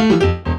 Música